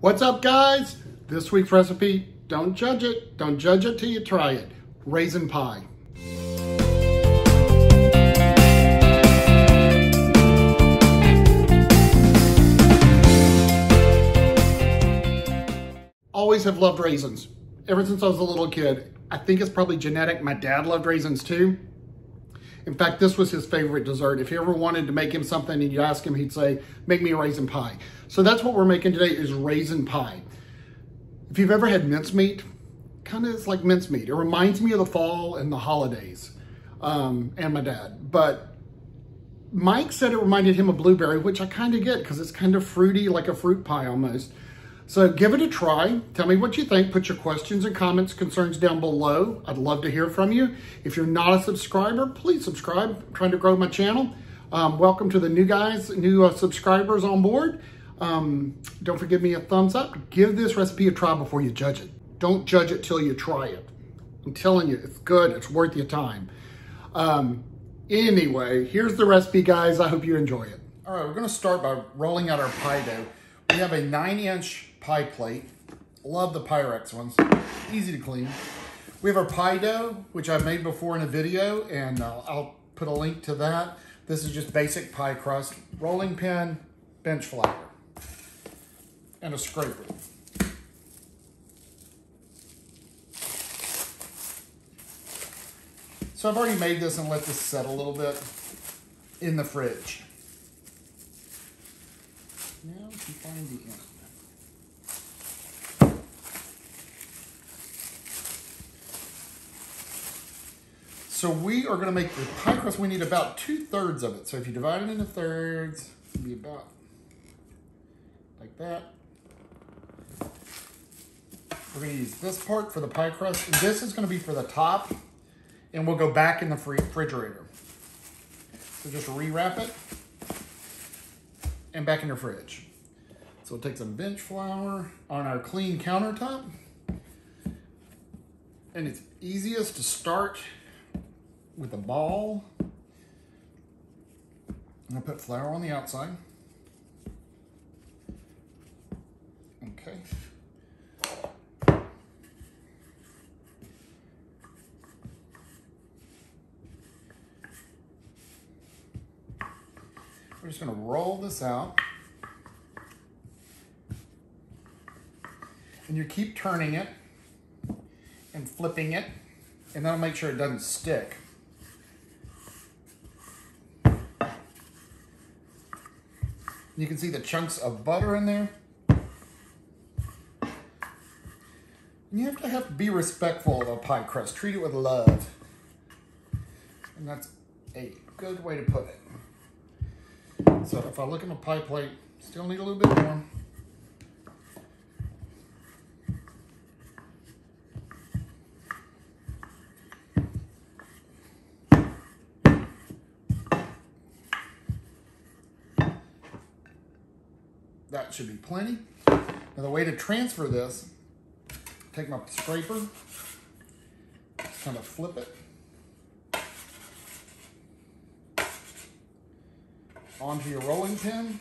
What's up, guys? This week's recipe, don't judge it. Don't judge it till you try it. Raisin pie. Always have loved raisins. Ever since I was a little kid. I think it's probably genetic. My dad loved raisins too. In fact, this was his favorite dessert. If you ever wanted to make him something and you ask him, he'd say, make me a raisin pie. So that's what we're making today is raisin pie. If you've ever had mincemeat, kind of it's like mincemeat. It reminds me of the fall and the holidays um, and my dad. But Mike said it reminded him of blueberry, which I kind of get because it's kind of fruity, like a fruit pie almost. So give it a try. Tell me what you think. Put your questions and comments, concerns down below. I'd love to hear from you. If you're not a subscriber, please subscribe. I'm trying to grow my channel. Um, welcome to the new guys, new uh, subscribers on board. Um, don't forget me a thumbs up. Give this recipe a try before you judge it. Don't judge it till you try it. I'm telling you, it's good. It's worth your time. Um, anyway, here's the recipe, guys. I hope you enjoy it. All right, we're going to start by rolling out our pie dough. We have a 9-inch pie plate. Love the Pyrex ones. Easy to clean. We have our pie dough, which I've made before in a video, and uh, I'll put a link to that. This is just basic pie crust, rolling pin, bench flour, and a scraper. So I've already made this and let this set a little bit in the fridge. Now can find the end. So we are gonna make the pie crust, we need about two thirds of it. So if you divide it into thirds, it'll be about like that. We're gonna use this part for the pie crust. And this is gonna be for the top and we'll go back in the refrigerator. So just rewrap it and back in your fridge. So we'll take some bench flour on our clean countertop. And it's easiest to start with a ball. I'm gonna put flour on the outside. Okay. We're just gonna roll this out. And you keep turning it and flipping it, and that'll make sure it doesn't stick. You can see the chunks of butter in there. And you have to have to be respectful of a pie crust. Treat it with love. And that's a good way to put it. So if I look at my pie plate, still need a little bit more. That should be plenty. Now the way to transfer this, take my scraper, kind of flip it. onto your rolling pin.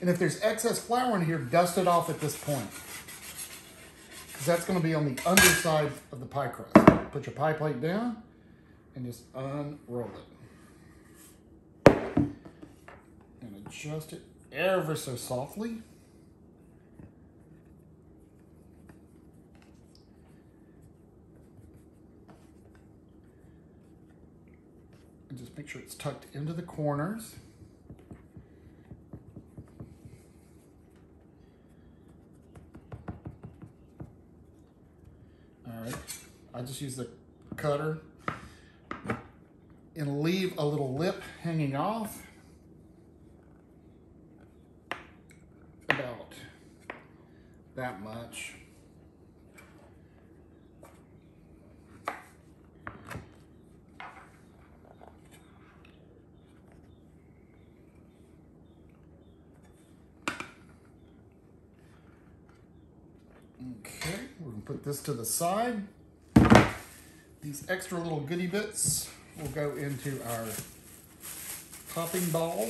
And if there's excess flour in here, dust it off at this point. Because that's going to be on the underside of the pie crust. Put your pie plate down and just unroll it. And adjust it ever so softly. And just make sure it's tucked into the corners. All right, I just use the cutter and leave a little lip hanging off. About that much. Okay, we're gonna put this to the side. These extra little goodie bits will go into our popping ball.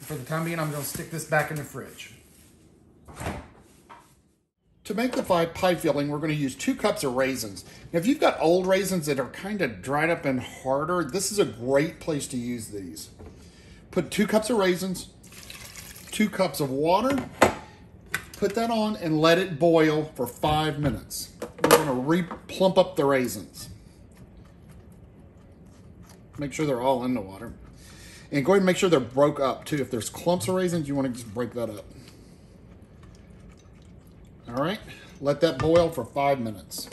For the time being, I'm gonna stick this back in the fridge. To make the five pie filling, we're gonna use two cups of raisins. Now, if you've got old raisins that are kind of dried up and harder, this is a great place to use these. Put two cups of raisins, two cups of water, put that on and let it boil for five minutes. We're gonna re-plump up the raisins. Make sure they're all in the water. And go ahead and make sure they're broke up too. If there's clumps of raisins, you wanna just break that up. All right, let that boil for five minutes.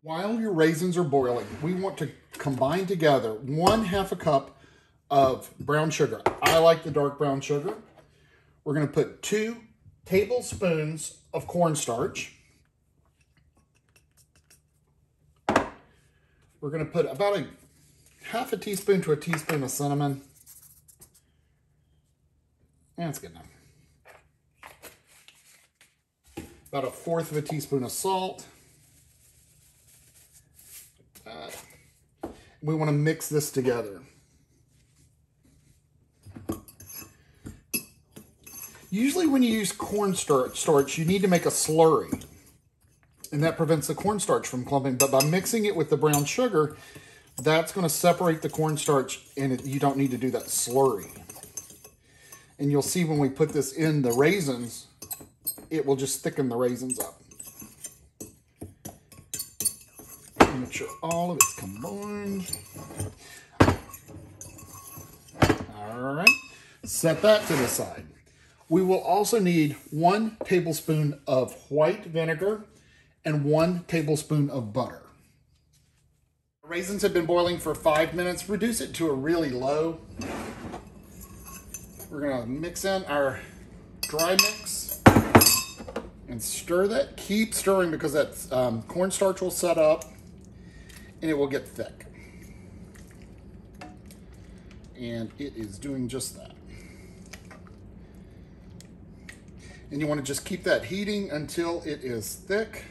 While your raisins are boiling, we want to combine together one half a cup of brown sugar. I like the dark brown sugar. We're gonna put two tablespoons of cornstarch. We're gonna put about a half a teaspoon to a teaspoon of cinnamon. That's good enough. About a fourth of a teaspoon of salt. Uh, we want to mix this together. Usually when you use cornstarch, starch, you need to make a slurry. And that prevents the cornstarch from clumping. But by mixing it with the brown sugar, that's going to separate the cornstarch and it, you don't need to do that slurry. And you'll see when we put this in the raisins, it will just thicken the raisins up. Make sure all of it's combined. All right, set that to the side. We will also need one tablespoon of white vinegar and one tablespoon of butter. Raisins have been boiling for five minutes. Reduce it to a really low. We're gonna mix in our dry mix and stir that. Keep stirring because that um, cornstarch will set up and it will get thick. And it is doing just that. And you want to just keep that heating until it is thick.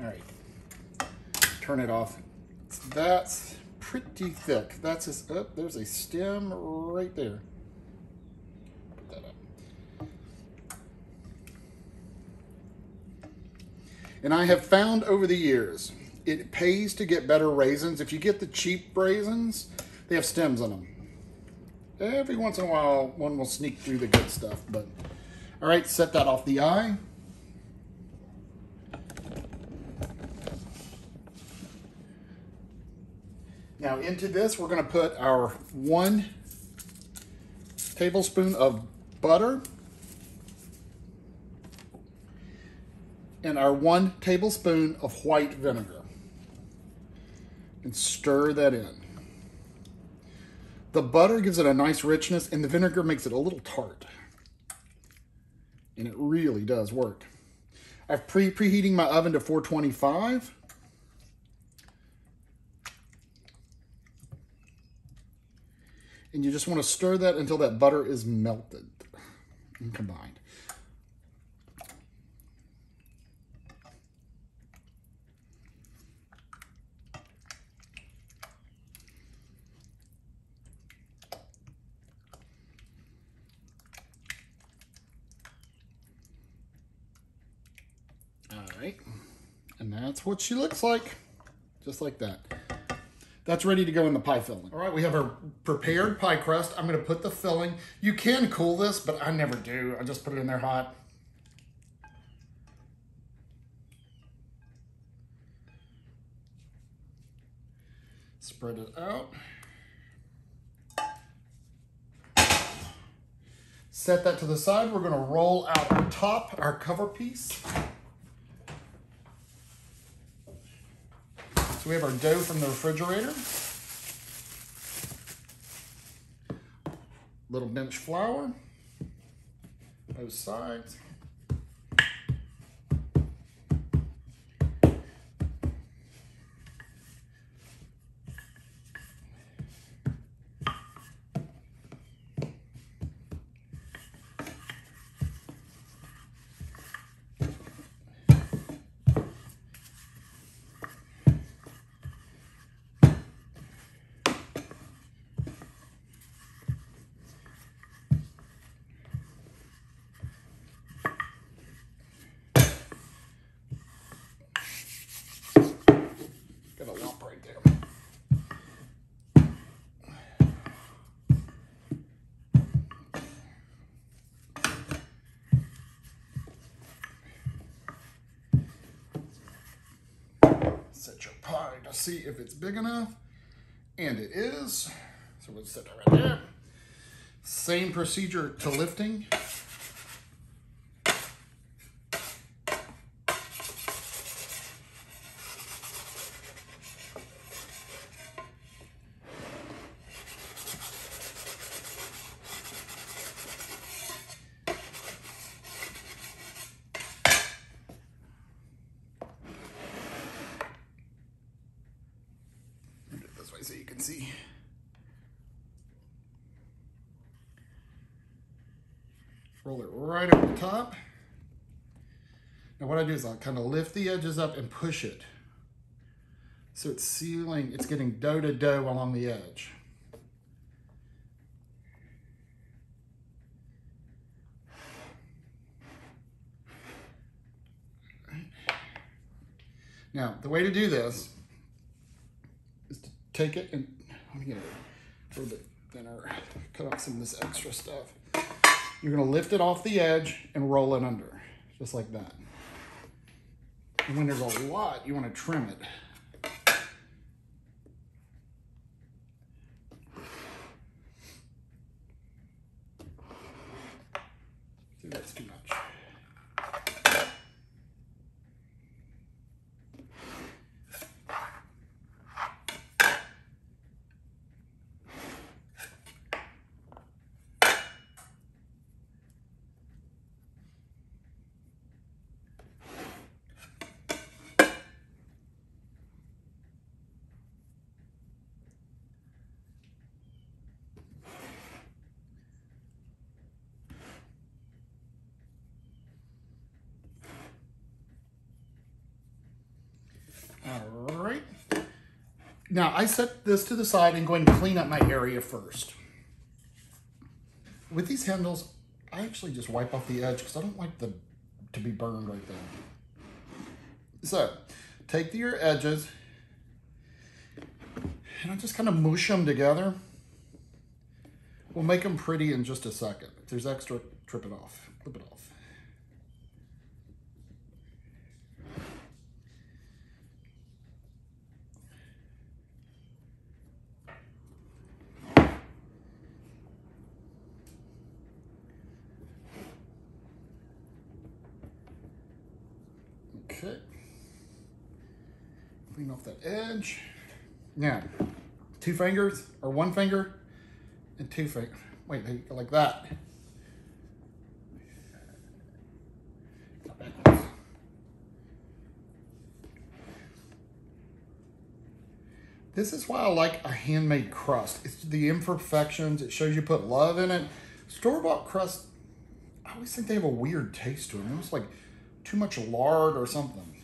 All right, turn it off. That's pretty thick. That's just, oh, there's a stem right there. Put that up. And I have found over the years, it pays to get better raisins. If you get the cheap raisins, they have stems on them. Every once in a while, one will sneak through the good stuff, but all right, set that off the eye. Now into this, we're gonna put our one tablespoon of butter and our one tablespoon of white vinegar and stir that in. The butter gives it a nice richness and the vinegar makes it a little tart. And it really does work. I've pre preheating my oven to 425. And you just want to stir that until that butter is melted and combined. All right, and that's what she looks like, just like that. That's ready to go in the pie filling. All right, we have our prepared pie crust. I'm gonna put the filling. You can cool this, but I never do. I just put it in there hot. Spread it out. Set that to the side. We're gonna roll out our top, our cover piece. We have our dough from the refrigerator. Little bench flour, both sides. Set your pie to see if it's big enough. And it is. So we'll set that right there. Same procedure to lifting. so you can see. Roll it right over the top. Now what I do is I'll kind of lift the edges up and push it. So it's sealing, it's getting dough to dough along the edge. Now, the way to do this is to take it and let me get it a little bit thinner, cut off some of this extra stuff. You're gonna lift it off the edge and roll it under, just like that. And when there's a lot, you wanna trim it. See, that's too much. All right. Now I set this to the side and going to clean up my area first. With these handles, I actually just wipe off the edge because I don't like the to be burned right there. So take your edges and I just kind of mush them together. We'll make them pretty in just a second. If there's extra, trip it off, flip it off. Okay. Clean off that edge. Now, two fingers or one finger and two fingers. Wait, like that. This is why I like a handmade crust. It's the imperfections. It shows you put love in it. Store-bought crust, I always think they have a weird taste to them. It's like too much lard or something.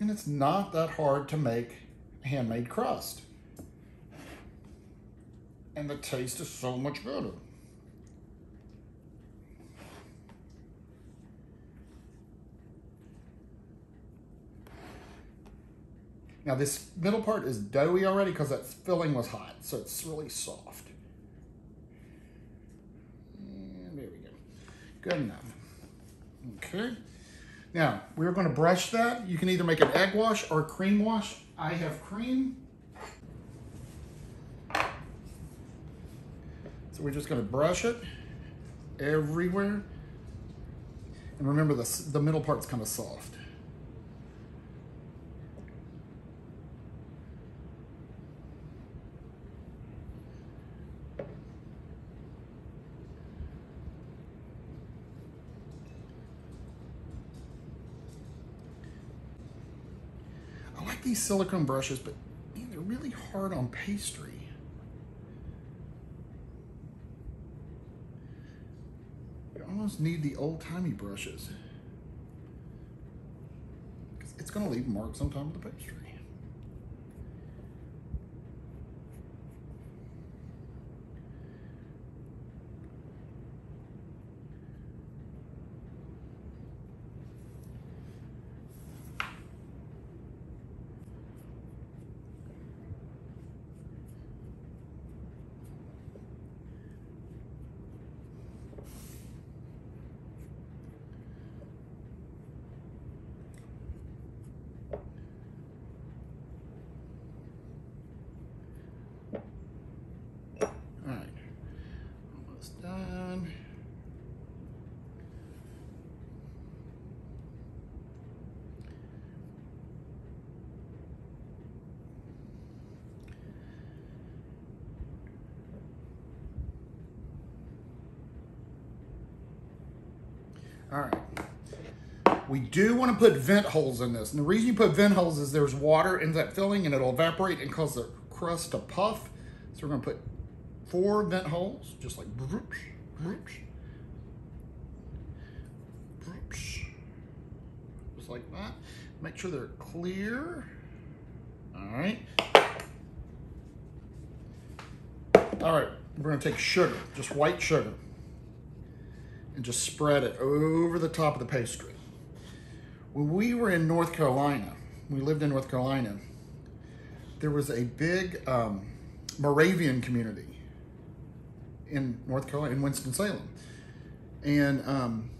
And it's not that hard to make a handmade crust. And the taste is so much better. Now this middle part is doughy already because that filling was hot, so it's really soft. And there we go. Good enough. Okay. Now, we're gonna brush that. You can either make an egg wash or cream wash. I have cream. So we're just gonna brush it everywhere. And remember, the, the middle part's kind of soft. I like these silicone brushes, but man, they're really hard on pastry. You almost need the old-timey brushes. It's gonna leave marks on top of the pastry. All right, almost done. All right. We do want to put vent holes in this. And the reason you put vent holes is there's water in that filling and it'll evaporate and cause the crust to puff. So we're going to put four vent holes, just like broops, broops, broops. Just like that. Make sure they're clear. All right. All right, we're gonna take sugar, just white sugar, and just spread it over the top of the pastry. When we were in North Carolina, we lived in North Carolina, there was a big um, Moravian community in North Carolina, in Winston-Salem. And um,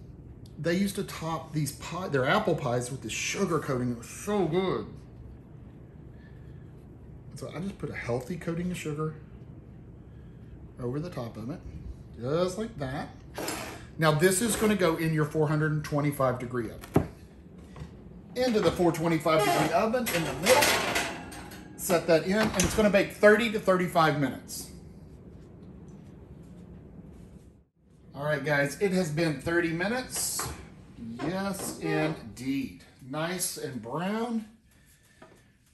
they used to top these pie, their apple pies with this sugar coating. It was so good. So I just put a healthy coating of sugar over the top of it, just like that. Now this is gonna go in your 425 degree oven. Into the 425 degree oven in the middle. Set that in, and it's gonna bake 30 to 35 minutes. All right, guys, it has been 30 minutes. Yes, indeed. Nice and brown.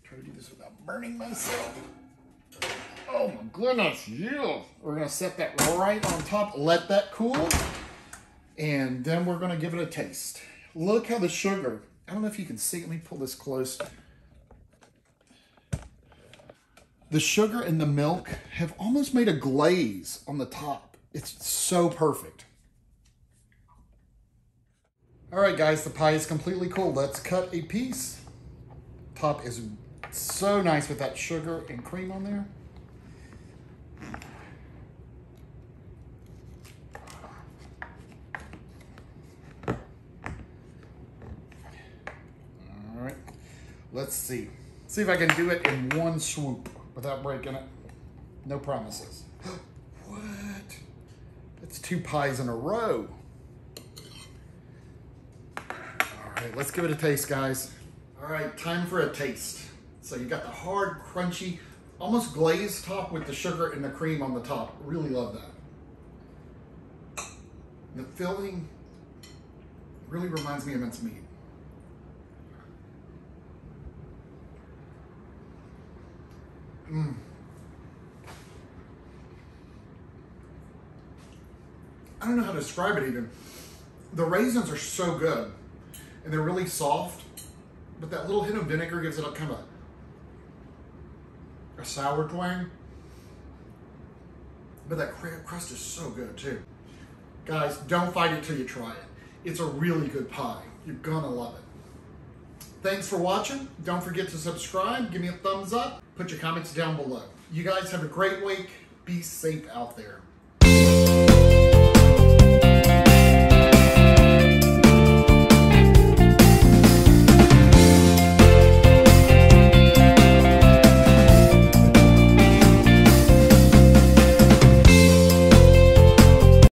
Try to do this without burning myself. Oh my goodness, yeah. We're gonna set that right on top, let that cool, and then we're gonna give it a taste. Look how the sugar, I don't know if you can see, let me pull this close. The sugar and the milk have almost made a glaze on the top. It's so perfect. All right, guys, the pie is completely cool. Let's cut a piece. Top is so nice with that sugar and cream on there. Let's see. See if I can do it in one swoop without breaking it. No promises. what? That's two pies in a row. All right, let's give it a taste, guys. All right, time for a taste. So you got the hard, crunchy, almost glazed top with the sugar and the cream on the top. Really love that. The filling really reminds me of mincemeat. Mmm. I don't know how to describe it even. The raisins are so good and they're really soft, but that little hint of vinegar gives it a kind of a sour twang. But that crust is so good too. Guys, don't fight it till you try it. It's a really good pie. You're gonna love it. Thanks for watching. Don't forget to subscribe. Give me a thumbs up. Put your comments down below. You guys have a great week. Be safe out there.